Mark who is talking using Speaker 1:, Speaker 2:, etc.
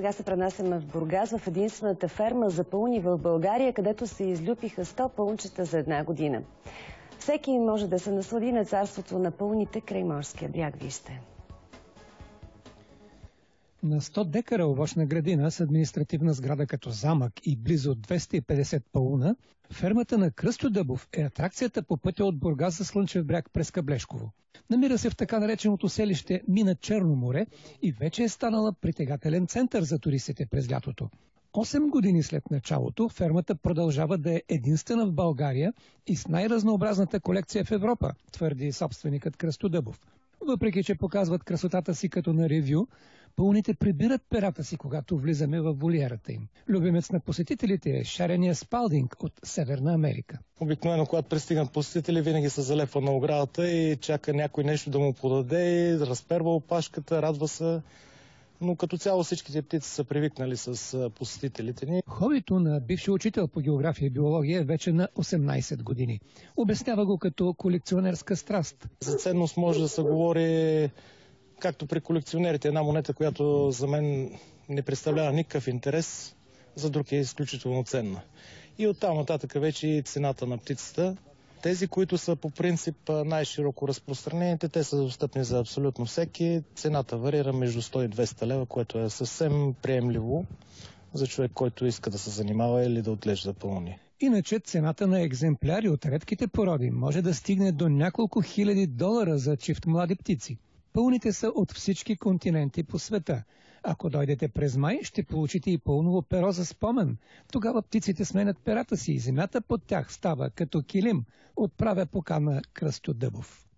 Speaker 1: Сега се пренасяме в Бургас, в единствената ферма за пълни в България, където се излюпиха 100 пълнчета за една година. Всеки може да се наслади на царството на пълните край морския бряг. Вижте.
Speaker 2: На 100 декара овощна градина с административна сграда като замък и близо 250 пауна, фермата на Кръсто Дъбов е атракцията по пътя от Бургас за Слънчев бряг през Каблешково. Намира се в така нареченото селище Мина Черно море и вече е станала притегателен център за туристите през лятото. Осем години след началото фермата продължава да е единствена в България и с най-разнообразната колекция в Европа, твърди собственикът Кръсто Дъбов. Въпреки, че показват красотата си като на ревю, пълните прибират перата си, когато влизаме в волиерата им. Любимец на посетителите е шарения спалдинг от Северна Америка.
Speaker 3: Обикновено, когато пристигнат посетители, винаги се залепва на оградата и чака някой нещо да му подаде, разперва опашката, радва се но като цяло всичките птици са привикнали с посетителите ни.
Speaker 2: Хобито на бивши учител по география и биология е вече на 18 години. Обяснява го като колекционерска страст.
Speaker 3: За ценност може да се говори както при колекционерите една монета, която за мен не представлява никакъв интерес, за друг е изключително ценна. И оттам нататък вече и цената на птицата. Тези, които са по принцип най-широко разпространените, те са достъпни за абсолютно всеки. Цената варира между 100 и 200 лева, което е съвсем приемливо за човек, който иска да се занимава или да отглежда пълни.
Speaker 2: Иначе цената на екземпляри от редките породи може да стигне до няколко хиляди долара за чифт млади птици. Пълните са от всички континенти по света. Ако дойдете през май, ще получите и пълново перо за спомен. Тогава птиците сменят перата си и земята под тях става като килим. Отправя покана Кръсто Дъбов.